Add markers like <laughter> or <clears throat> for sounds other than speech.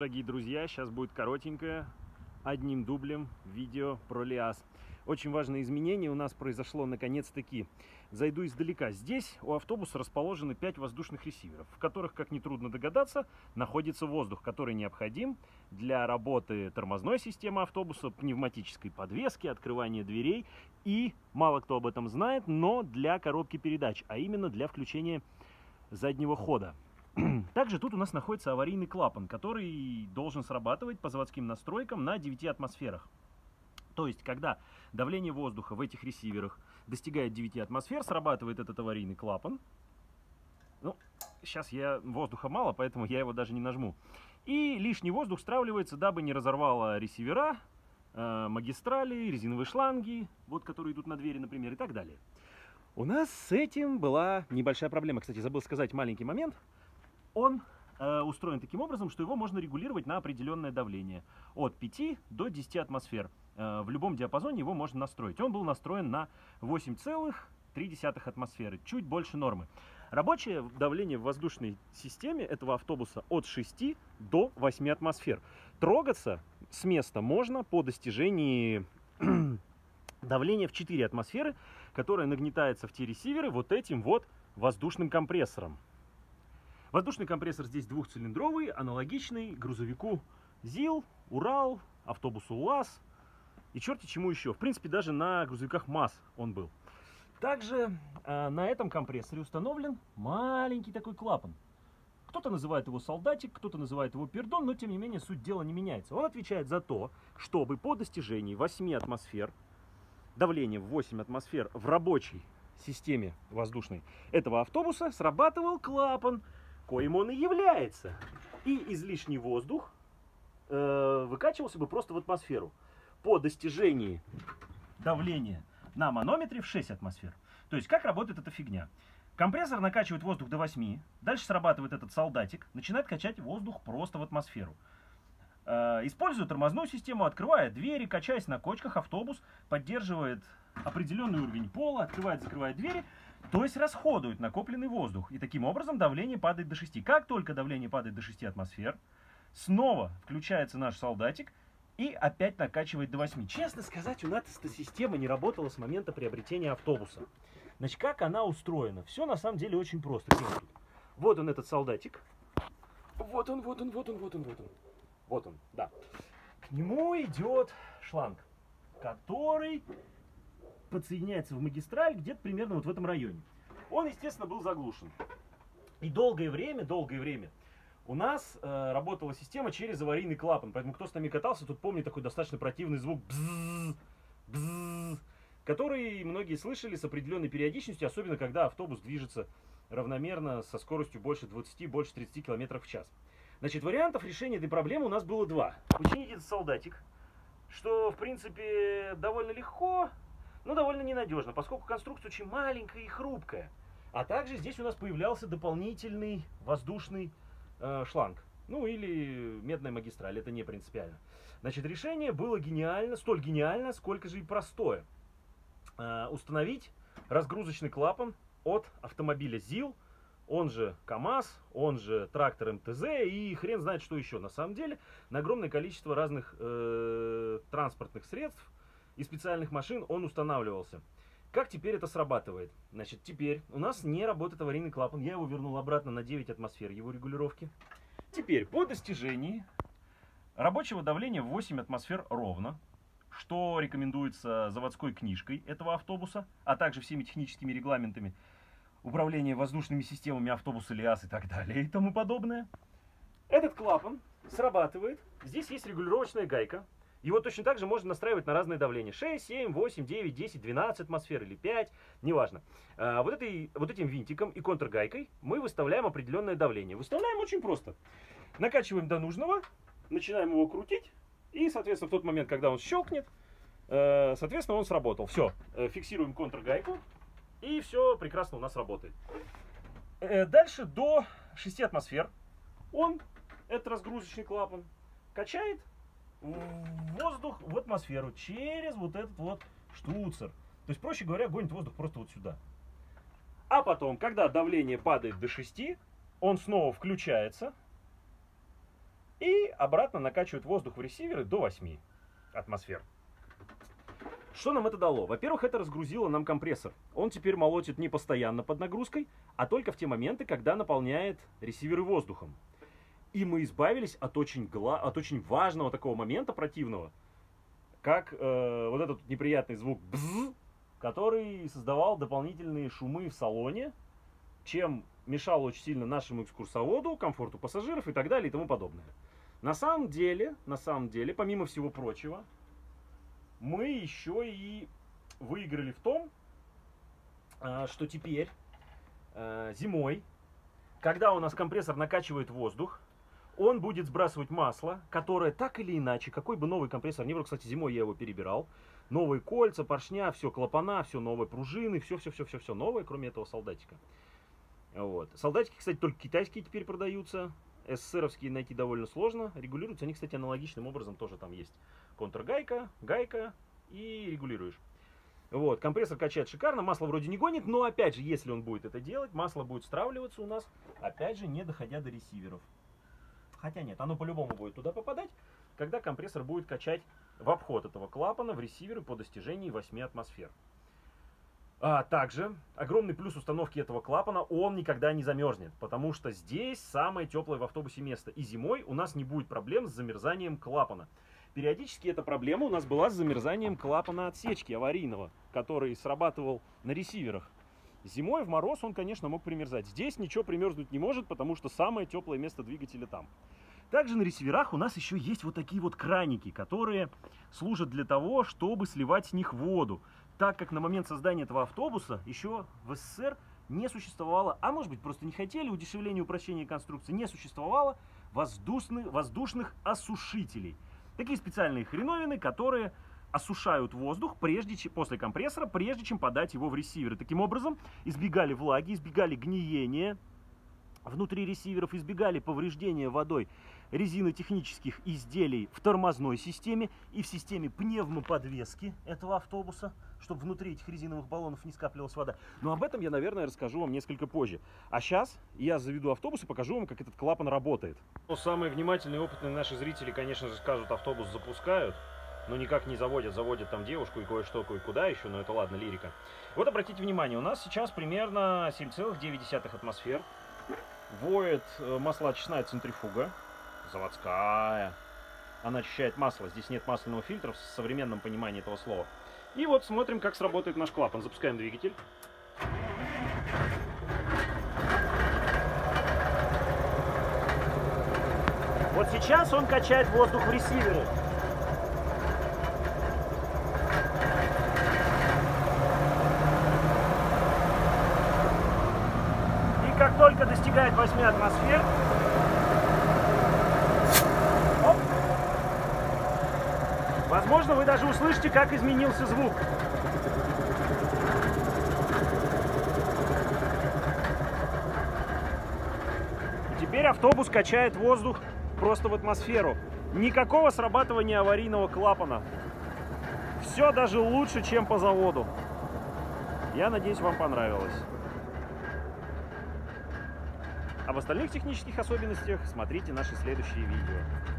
Дорогие друзья, сейчас будет коротенькое, одним дублем видео про ЛиАЗ. Очень важное изменение у нас произошло наконец-таки. Зайду издалека. Здесь у автобуса расположены 5 воздушных ресиверов, в которых, как нетрудно догадаться, находится воздух, который необходим для работы тормозной системы автобуса, пневматической подвески, открывания дверей и, мало кто об этом знает, но для коробки передач, а именно для включения заднего хода. <clears throat> Также тут у нас находится аварийный клапан, который должен срабатывать по заводским настройкам на 9 атмосферах. То есть, когда давление воздуха в этих ресиверах достигает 9 атмосфер, срабатывает этот аварийный клапан. Ну, сейчас я воздуха мало, поэтому я его даже не нажму. И лишний воздух стравливается, дабы не разорвало ресивера, э, магистрали, резиновые шланги, вот которые идут на двери, например, и так далее. У нас с этим была небольшая проблема. Кстати, забыл сказать маленький момент – он э, устроен таким образом, что его можно регулировать на определенное давление. От 5 до 10 атмосфер. Э, в любом диапазоне его можно настроить. Он был настроен на 8,3 атмосферы, чуть больше нормы. Рабочее давление в воздушной системе этого автобуса от 6 до 8 атмосфер. Трогаться с места можно по достижении <clears throat> давления в 4 атмосферы, которое нагнетается в те ресиверы вот этим вот воздушным компрессором. Воздушный компрессор здесь двухцилиндровый, аналогичный грузовику ЗИЛ, Урал, автобусу УАЗ и черти чему еще. В принципе, даже на грузовиках МАЗ он был. Также э, на этом компрессоре установлен маленький такой клапан. Кто-то называет его солдатик, кто-то называет его пердон, но тем не менее суть дела не меняется. Он отвечает за то, чтобы по достижении 8 атмосфер, давление в 8 атмосфер в рабочей системе воздушной этого автобуса срабатывал клапан, коим он и является. И излишний воздух э, выкачивался бы просто в атмосферу. По достижении давления на манометре в 6 атмосфер. То есть как работает эта фигня? Компрессор накачивает воздух до 8, дальше срабатывает этот солдатик, начинает качать воздух просто в атмосферу. Э, используя тормозную систему, открывая двери, качаясь на кочках, автобус поддерживает определенный уровень пола, открывает, закрывает двери, то есть расходует накопленный воздух. И таким образом давление падает до 6. Как только давление падает до 6 атмосфер, снова включается наш солдатик и опять накачивает до 8. Честно сказать, у нас эта система не работала с момента приобретения автобуса. Значит, как она устроена? Все на самом деле очень просто. Вот он этот солдатик. Вот он, вот он, вот он, вот он, вот он. Вот он, да. К нему идет шланг, который подсоединяется в магистраль где-то примерно вот в этом районе. Он, естественно, был заглушен. И долгое время, долгое время у нас э, работала система через аварийный клапан. Поэтому кто с нами катался, тут помнит такой достаточно противный звук бзз, бзз, который многие слышали с определенной периодичностью, особенно когда автобус движется равномерно со скоростью больше 20, больше 30 км в час. Значит, вариантов решения этой проблемы у нас было два. Учинить этот солдатик, что, в принципе, довольно легко, но довольно ненадежно, поскольку конструкция очень маленькая и хрупкая. А также здесь у нас появлялся дополнительный воздушный э, шланг. Ну или медная магистраль, это не принципиально. Значит, решение было гениально, столь гениально, сколько же и простое. Э, установить разгрузочный клапан от автомобиля ЗИЛ – он же КАМАЗ, он же трактор МТЗ и хрен знает что еще. На самом деле на огромное количество разных э, транспортных средств и специальных машин он устанавливался. Как теперь это срабатывает? Значит, теперь у нас не работает аварийный клапан. Я его вернул обратно на 9 атмосфер его регулировки. Теперь по достижении рабочего давления в 8 атмосфер ровно, что рекомендуется заводской книжкой этого автобуса, а также всеми техническими регламентами, управление воздушными системами автобуса ЛиАЗ и так далее и тому подобное. Этот клапан срабатывает. Здесь есть регулировочная гайка. Его точно так же можно настраивать на разное давление. 6, 7, 8, 9, 10, 12 атмосфер или 5, неважно. А, вот, этой, вот этим винтиком и контргайкой мы выставляем определенное давление. Выставляем очень просто. Накачиваем до нужного, начинаем его крутить. И, соответственно, в тот момент, когда он щелкнет, э, соответственно, он сработал. Все, э, фиксируем контргайку. И все прекрасно у нас работает. Э, дальше до 6 атмосфер он, этот разгрузочный клапан, качает воздух в атмосферу через вот этот вот штуцер. То есть, проще говоря, гонит воздух просто вот сюда. А потом, когда давление падает до 6, он снова включается. и обратно накачивает воздух в ресиверы до 8 атмосфер. Что нам это дало? Во-первых, это разгрузило нам компрессор. Он теперь молотит не постоянно под нагрузкой, а только в те моменты, когда наполняет ресиверы воздухом. И мы избавились от очень, гла... от очень важного такого момента противного, как э, вот этот неприятный звук бзз, который создавал дополнительные шумы в салоне, чем мешал очень сильно нашему экскурсоводу, комфорту пассажиров и так далее и тому подобное. На самом деле, на самом деле, помимо всего прочего, мы еще и выиграли в том, э, что теперь э, зимой, когда у нас компрессор накачивает воздух, он будет сбрасывать масло, которое так или иначе, какой бы новый компрессор ни был, кстати, зимой я его перебирал, новые кольца, поршня, все, клапана, все новые пружины, все-все-все-все-все новое, кроме этого солдатика. Вот. Солдатики, кстати, только китайские теперь продаются, СССРовские найти довольно сложно, регулируются они, кстати, аналогичным образом тоже там есть. Контргайка, гайка и регулируешь. Вот, компрессор качает шикарно, масло вроде не гонит, но опять же, если он будет это делать, масло будет стравливаться у нас, опять же, не доходя до ресиверов. Хотя нет, оно по-любому будет туда попадать, когда компрессор будет качать в обход этого клапана в ресиверы по достижении 8 атмосфер. А также огромный плюс установки этого клапана, он никогда не замерзнет, потому что здесь самое теплое в автобусе место. И зимой у нас не будет проблем с замерзанием клапана. Периодически эта проблема у нас была с замерзанием клапана отсечки аварийного, который срабатывал на ресиверах. Зимой в мороз он, конечно, мог примерзать. Здесь ничего примерзнуть не может, потому что самое теплое место двигателя там. Также на ресиверах у нас еще есть вот такие вот краники, которые служат для того, чтобы сливать с них воду. Так как на момент создания этого автобуса еще в СССР не существовало, а может быть просто не хотели, удешевление и упрощение конструкции, не существовало воздушных, воздушных осушителей. Такие специальные хреновины, которые осушают воздух прежде, чем, после компрессора, прежде чем подать его в ресиверы. Таким образом, избегали влаги, избегали гниения внутри ресиверов, избегали повреждения водой резинотехнических изделий в тормозной системе и в системе пневмоподвески этого автобуса, чтобы внутри этих резиновых баллонов не скапливалась вода. Но об этом я, наверное, расскажу вам несколько позже. А сейчас я заведу автобус и покажу вам, как этот клапан работает. Ну, самые внимательные опытные наши зрители, конечно же, скажут, автобус запускают но никак не заводят. Заводят там девушку и кое-что, кое-куда еще, но это ладно, лирика. Вот обратите внимание, у нас сейчас примерно 7,9 атмосфер. Воет э, маслоочистная центрифуга, заводская. Она очищает масло, здесь нет масляного фильтра в современном понимании этого слова. И вот смотрим, как сработает наш клапан. Запускаем двигатель. Вот сейчас он качает воздух в ресиверы. как только достигает 8 атмосфер, оп, возможно, вы даже услышите, как изменился звук. Теперь автобус качает воздух просто в атмосферу. Никакого срабатывания аварийного клапана. Все даже лучше, чем по заводу. Я надеюсь, вам понравилось. Об остальных технических особенностях смотрите наши следующие видео.